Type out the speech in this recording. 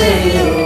Senhor.